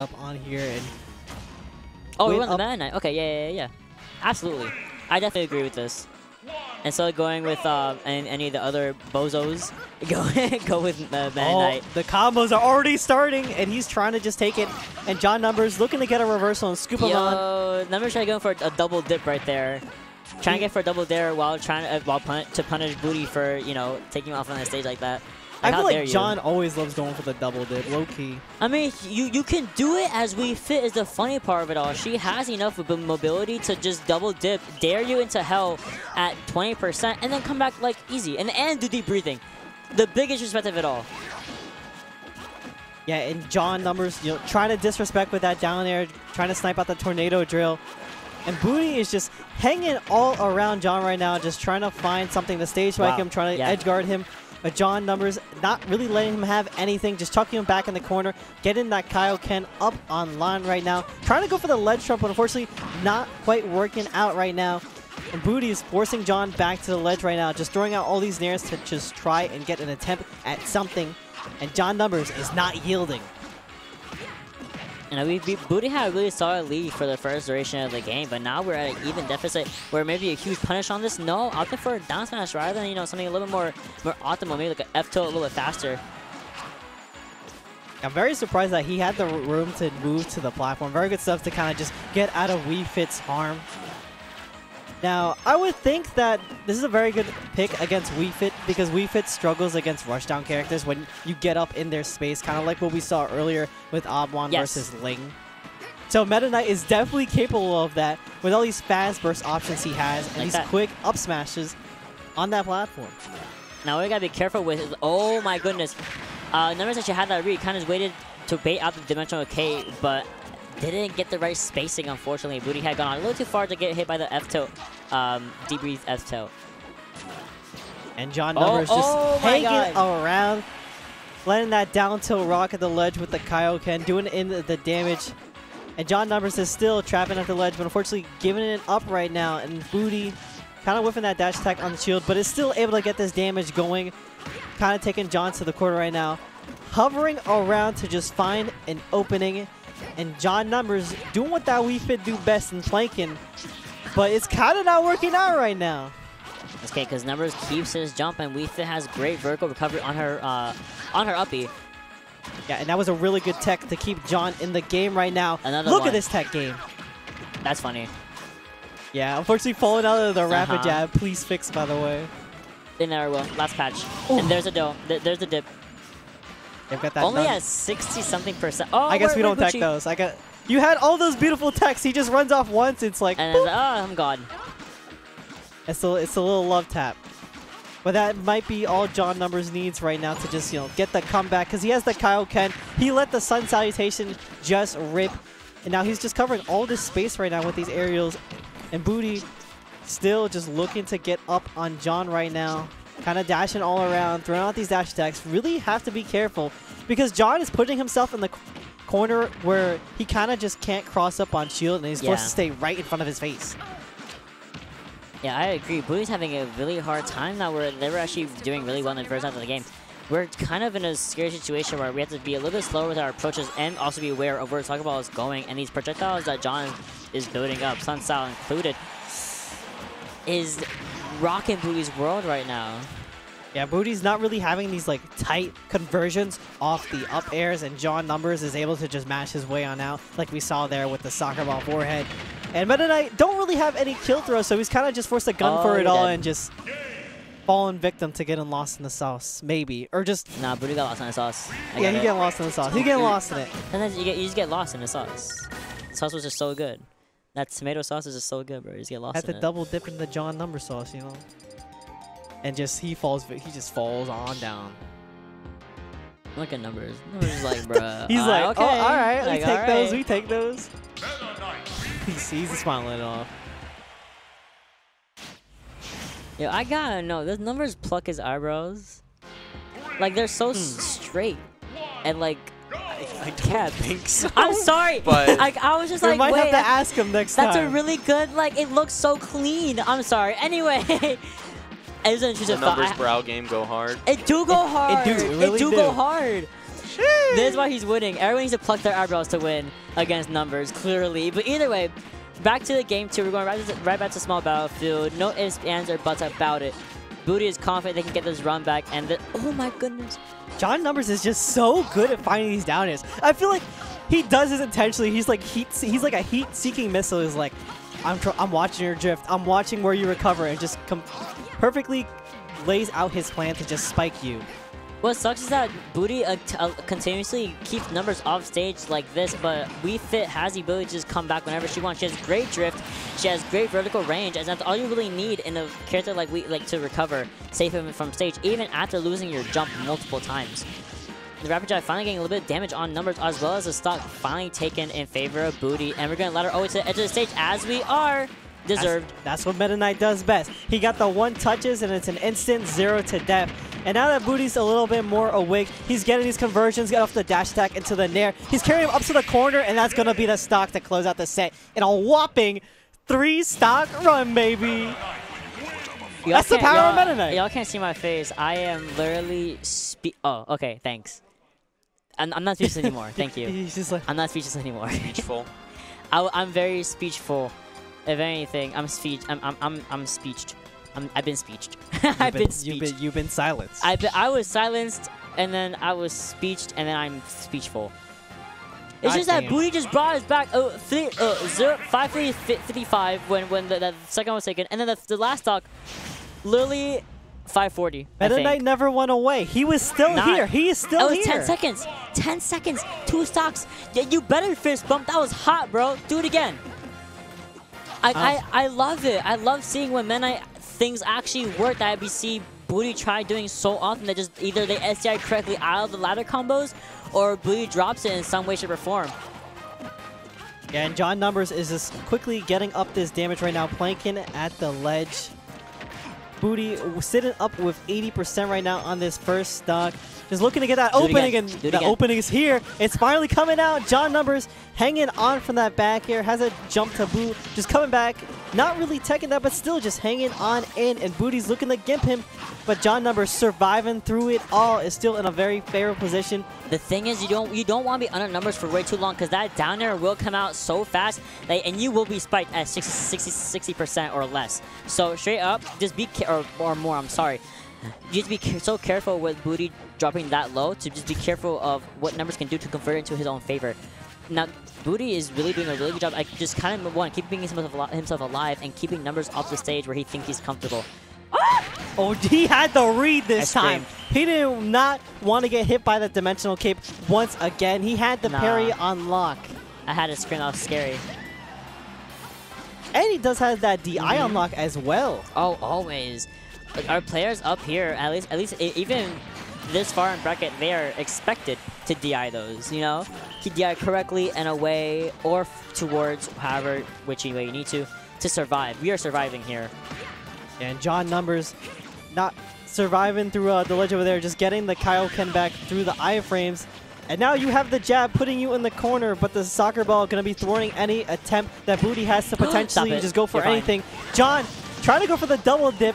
up on here and Oh, we went the Meta Knight. Okay, yeah, yeah, yeah. Absolutely. I definitely agree with this. Instead of going with uh, any, any of the other bozos, go go with uh, Meta Knight. the combos are already starting and he's trying to just take it. And John Numbers looking to get a reversal and scoop him on. Numbers trying going for a double dip right there. Trying to get for a double dare while trying to, uh, while pun to punish Booty for you know taking him off on the stage like that. I feel dare like you. John always loves going for the double dip, low key. I mean, you you can do it as Wii Fit is the funny part of it all. She has enough of mobility to just double dip, dare you into hell at 20%, and then come back like easy, and and do deep breathing. The biggest respect of it all. Yeah, and John Numbers, you know, trying to disrespect with that down air, trying to snipe out the tornado drill. And Booty is just hanging all around John right now, just trying to find something to stage spike Wow. him, trying to Yeah. edge guard him. But John Numbers not really letting him have anything, just chucking him back in the corner, getting that Kaioken up on line right now. Trying to go for the ledge trump, but unfortunately not quite working out right now. And Booty is forcing John back to the ledge right now, just throwing out all these nairs to just try and get an attempt at something. And John Numbers is not yielding. Know, we, Booty had a really solid lead for the first duration of the game, but now we're at an even deficit where maybe a huge punish on this. No, opting for a down smash rather than, you know, something a little bit more, more optimal, maybe like an F tilt a little bit faster. I'm very surprised that he had the room to move to the platform. Very good stuff to kind of just get out of Wii Fit's harm. Now, I would think that this is a very good pick against Wii Fit because Wii Fit struggles against rushdown characters when you get up in their space, kind of like what we saw earlier with Oblong Yes. versus Ling. So Meta Knight is definitely capable of that with all these fast burst options he has and Like these that. quick up smashes on that platform. Now what we gotta be careful with is, oh my goodness. Uh, numbers actually had that read, kind of waited to bait out the dimensional Cape, but didn't get the right spacing, unfortunately. Booty had gone a little too far to get hit by the F tilt, um, deep F tilt. And John Oh, Numbers just oh hanging God. around, letting that down tilt rock at the ledge with the Kaioken, doing in the, the damage. And John Numbers is still trapping at the ledge, but unfortunately giving it up right now. And Booty kind of whiffing that dash attack on the shield, but is still able to get this damage going. Kind of taking John to the corner right now. Hovering around to just find an opening. And John Numbers doing what that Wii Fit do best in flanking. But it's kind of not working out right now. Okay, because numbers keeps his jump, and Wii Fit has great vertical recovery on her, uh, on her uppy. Yeah, and that was a really good tech to keep John in the game right now. Another Look one. at this tech game. That's funny. Yeah, unfortunately falling out of the rapid Uh-huh. jab. Please fix, by the way. They never will. Last patch. Ooh. And there's a do. Th- There's a dip. They've got that Only done. at 60 something percent. Oh, I guess we don't tech those. I got. You had all those beautiful techs. He just runs off once. It's like And then, oh, I'm gone. it's a it's a little love tap. But that might be all John Numbers needs right now to just you know get the comeback because he has the Kaioken. He let the Sun Salutation just rip, and now he's just covering all this space right now with these aerials. And Booty still just looking to get up on John right now. Kind of dashing all around, throwing out these dash attacks. Really have to be careful because John is putting himself in the corner where he kind of just can't cross up on shield and he's forced to stay right in front of his face. Yeah, I agree. Booty's having a really hard time now. Where they were actually doing really well in the first half of the game. We're kind of in a scary situation where we have to be a little bit slower with our approaches and also be aware of where Soccer Ball is going. And these projectiles that John is building up, Sun Style included, is rocking Booty's world right now. Yeah, Booty's not really having these like tight conversions off the up airs, and John Numbers is able to just mash his way on out, like we saw there with the soccer ball forehead. And Meta Knight don't really have any kill throws, so he's kind of just forced to gun Oh, for it all dead. and just fallen victim to getting lost in the sauce, maybe, or just Nah, Booty got lost in the sauce. I yeah, he it. lost in the sauce. He getting lost in it. Sometimes you get you just get lost in the sauce. The sauce was just so good. That tomato sauce is just so good, bro. You just get lost Had to it. double dip in the John Number sauce, you know. And just he falls, he just falls on down. Look at numbers. Numbers like, bro. He's uh, like, okay. oh, all right, Like, we take all those, we take those. He's, he's smiling it off. Yo, I gotta know. This numbers pluck his eyebrows. Like they're so Hmm. straight, and like I don't Cap. think so. I'm sorry. But- like I was just we like, might wait, have to that- ask him next that's time. That's a really good. Like it looks so clean. I'm sorry. Anyway, it was an The intrusive thought. numbers I- brow game go hard. It do go hard. it do, it really do, go do. hard. this is why he's winning. Everyone needs to pluck their eyebrows to win against numbers, clearly. But either way, back to the game two. We're going right, to, right back to small battlefield. No ifs, ands, or buts about it. Booty is confident they can get this run back, and the, oh my goodness. John Numbers is just so good at finding these down airs. I feel like he does this intentionally. He's like heat. He's like a heat-seeking missile. Is like, I'm I'm watching your drift. I'm watching where you recover, and just perfectly lays out his plan to just spike you. What sucks is that Booty uh, uh, continuously keeps numbers off stage like this, but Wii Fit has the ability to just come back whenever she wants. She has great drift, she has great vertical range, and that's all you really need in a character like we like to recover safe from stage, even after losing your jump multiple times. The Rapid Jab finally getting a little bit of damage on numbers, as well as the stock finally taken in favor of Booty, and we're going to let her always to the edge of the stage as we are. Deserved. That's, that's what Meta Knight does best. He got the one touches, and it's an instant zero to death. And now that Booty's a little bit more awake, he's getting these conversions, get off the dash attack into the nair. He's carrying him up to the corner, and that's going to be the stock to close out the set in a whopping three stock run, baby. That's the power of Meta Knight. Y'all can't see my face. I am literally spe- Oh, okay, thanks. I'm, I'm not speechless anymore. Thank you. He's just like I'm not speechless anymore. Speechful. I, am very speechful. If anything, I'm speech. I'm I'm I'm, I'm speeched. I'm, I've been speeched. I've been, been speeched. You've been, you've been silenced. I, I was silenced, and then I was speeched, and then I'm speechful. It's God just damn. that Booty just brought us back oh, three, uh, zero, 5 55 when, when the, the second one was taken. And then the, the last stock, literally 540. Meta Knight never went away. He was still Not, here. He is still here. That was 10 seconds. 10 seconds. Two stocks. Yeah, you better fist bump. That was hot, bro. Do it again. I, um, I, I love it. I love seeing when Meta Knight things actually work that we see Booty try doing so often that just either they SDI correctly out of the ladder combos or Booty drops it in some way, shape, or form. Yeah, and John Numbers is just quickly getting up this damage right now, planking at the ledge. Booty sitting up with 80% right now on this first stock. Just looking to get that Do opening, and the again. opening is here. It's finally coming out. John Numbers hanging on from that back here. Has a jump to boot. Just coming back. Not really taking that, but still just hanging on in. And Booty's looking to gimp him. But John Numbers surviving through it all is still in a very favorable position. The thing is, you don't you don't want to be under numbers for way too long because that down air will come out so fast, that, and you will be spiked at 60, 60, percent or less. So straight up, just be or, or more. I'm sorry. You have to be so careful with Booty dropping that low to just be careful of what numbers can do to convert into his own favor. Now, Booty is really doing a really good job. I just kind of, one, keeping himself, himself alive and keeping numbers off the stage where he thinks he's comfortable. Oh, he had the read this time. He did not want to get hit by the Dimensional Cape once again. He had the nah. parry on lock. I had a screen off scary. And he does have that DI mm -hmm. unlock as well. Oh, always. Our players up here, at least, at least even this far in bracket, they are expected to DI those, you know? To DI correctly and away or towards however, which way you need to, to survive. We are surviving here. And John Numbers not surviving through uh, the ledge over there, just getting the Kaioken back through the iframes. And now you have the jab putting you in the corner, but the soccer ball going to be thwarting any attempt that Booty has to potentially just go for You're anything. Fine. John trying to go for the double dip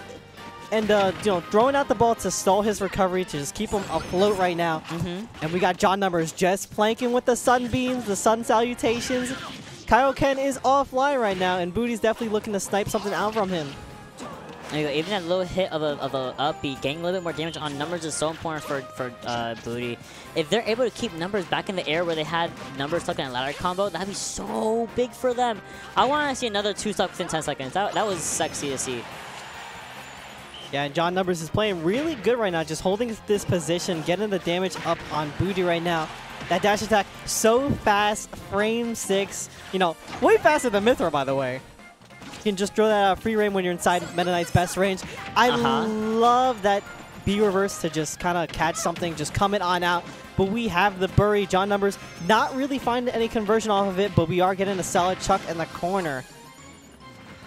and uh, you know throwing out the ball to stall his recovery to just keep him afloat right now. Mm -hmm. And we got John Numbers just planking with the sunbeams, the sun salutations. Kaioken is offline right now, and Booty's definitely looking to snipe something out from him. Even that little hit of a, of a upbeat, getting a little bit more damage on numbers is so important for, for uh, Booty. If they're able to keep numbers back in the air where they had numbers stuck in a ladder combo, that'd be so big for them. I want to see another two stock within 10 seconds. That, that was sexy to see. Yeah, and John Numbers is playing really good right now, just holding this position, getting the damage up on Booty right now. That dash attack, so fast, frame 6, you know, way faster than Mythra, by the way. You can just throw that out free range when you're inside Meta Knight's best range. I uh -huh. love that B reverse to just kind of catch something, just coming on out. But we have the bury. John Numbers not really finding any conversion off of it, but we are getting a solid chuck in the corner.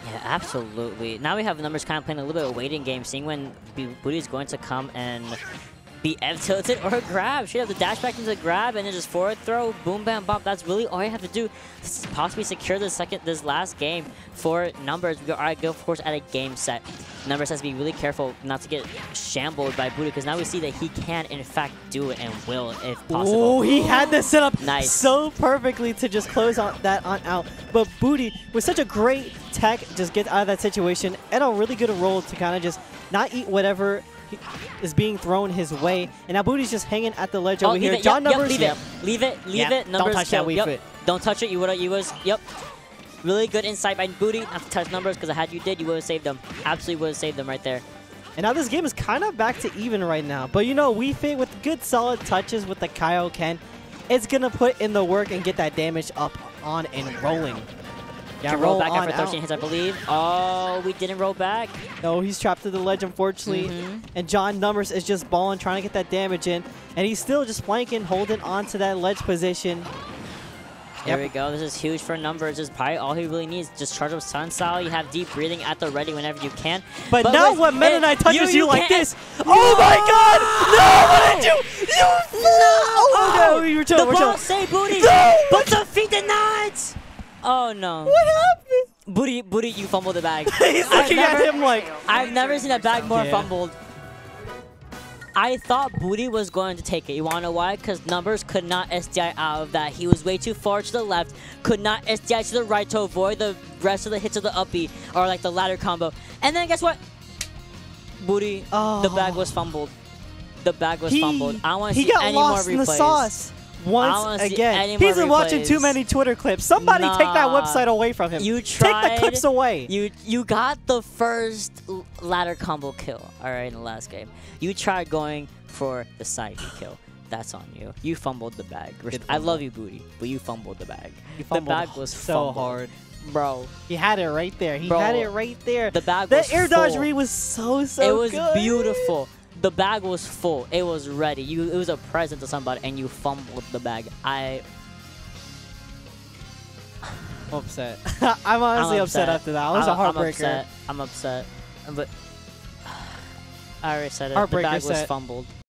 Yeah, absolutely. Now we have numbers kind of playing a little bit of waiting game, seeing when Booty is going to come and be F tilted or grab. Straight up the dash back into the grab and then just forward throw, boom, bam, bump. That's really all you have to do to possibly secure the second, this last game for numbers. We are, go, of course, at a game set. Numbers has to be really careful not to get shambled by Booty because now we see that he can, in fact, do it and will if possible. Oh, he had this set up Nice. so perfectly to just close on that on out. But Booty, with such a great tech, just gets out of that situation and a really good roll to kind of just not eat whatever is being thrown his way. And now Booty's just hanging at the ledge Oh, over here. it. John yep, yep, Numbers, leave yep. it. Leave it. Leave Yep, it. don't Numbers touch that kill. Wii yep. Fit. Don't touch it. You would. You was. Yep. Really good insight by Booty. Not to touch numbers because I had you did, you would have saved them. Absolutely would have saved them right there. And now this game is kind of back to even right now. But you know, Wii Fit with good solid touches with the Kaioken, it's going to put in the work and get that damage up on and rolling. Yeah, roll back after 13 out. hits, I believe. Oh, we didn't roll back. No, he's trapped to the ledge, unfortunately. Mhm. And John Numbers is just balling, trying to get that damage in. And he's still just flanking, holding on to that ledge position. There Yep. we go. This is huge for numbers. This is probably all he really needs. Just charge up Sun Style. You have deep breathing at the ready whenever you can. But, But now when Meta Knight touches you- you, like this. Oh my god! No! What did you? You No! Oh no! We were The we're chill. ball say Booty, No! but the not. Oh no. What happened? Booty, Booty, you fumbled the bag. He's I've looking at never- him like. I've never seen a bag more Yeah. fumbled. I thought Booty was going to take it. You want to know why? Because numbers could not SDI out of that. He was way too far to the left, could not SDI to the right to avoid the rest of the hits of the uppy or like the ladder combo. And then guess what? Booty, oh. the bag was fumbled. The bag was he, fumbled. I want to see got any more lost replays. in the sauce once again. He's been watching too many Twitter clips. Somebody take that website away from him. You take the clips away. You you got the first ladder combo kill, all right, in the last game. You tried going for the side kill. That's on you. You fumbled the bag. I love you, Booty, but you fumbled the bag. He the bag was so fumbled. hard. Bro, He had it right there. He Bro, had it right there. the bag that was air dodge read was so so it was good. beautiful. The bag was full. It was ready. You it was a present to somebody, and you fumbled the bag. I I'm upset. I'm honestly I'm upset. upset. after that. It was I'm, a I'm heartbreaker. upset. I'm upset. But I already said it. Heartbreaker the bag was fumbled.